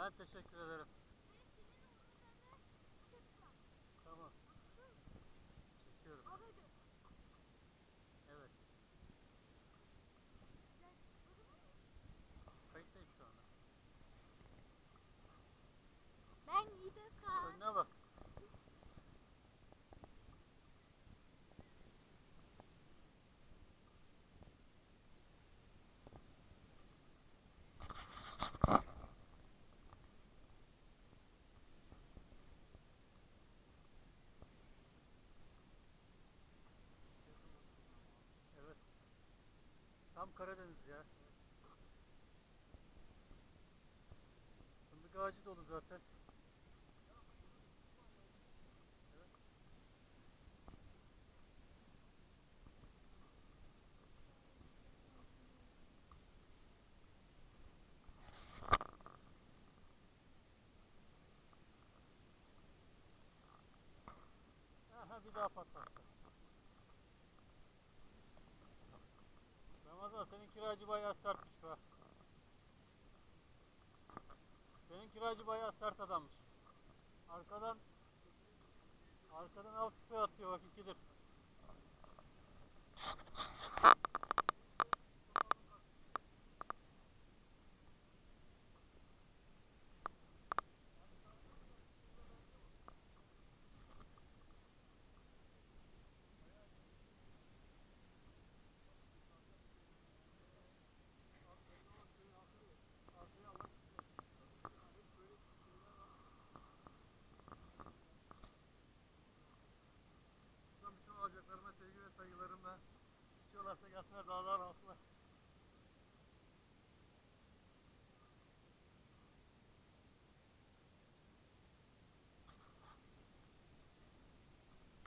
Ben teşekkür ederim. Tam Karadeniz ya. Fındık ağacı dolu zaten. Aha bir daha patlattı. Ramazan senin kiracı bayağı sertmiş be. Senin kiracı bayağı sert adammış. Arkadan arkadan tüfeği atıyor bak ikidir. Buradan bütün alacaklarıma sevgi ve saygılarımla içiyorlarsa gelsinler dağlar altına.